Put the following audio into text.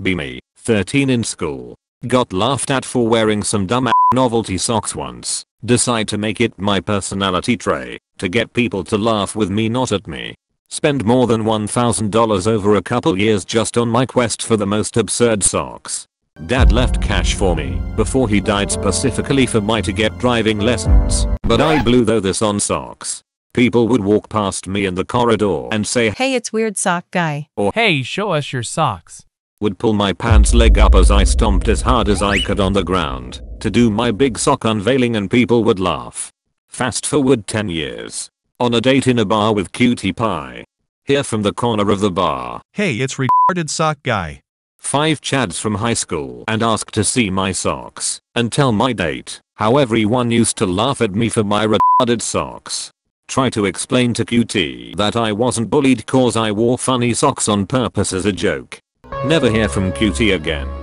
Be me, 13 in school. Got laughed at for wearing some dumb novelty socks once. Decide to make it my personality trait to get people to laugh with me not at me. Spend more than $1,000 over a couple years just on my quest for the most absurd socks. Dad left cash for me before he died specifically for me to get driving lessons, but I blew though this on socks. People would walk past me in the corridor and say Hey, it's weird sock guy. Or Hey, show us your socks. Would pull my pants leg up as I stomped as hard as I could on the ground to do my big sock unveiling and people would laugh. Fast forward 10 years. On a date in a bar with cutie pie. Hear from the corner of the bar. Hey, it's retarded sock guy. Five chads from high school and ask to see my socks and tell my date how everyone used to laugh at me for my retarded socks. Try to explain to QT that I wasn't bullied cause I wore funny socks on purpose as a joke. Never hear from QT again.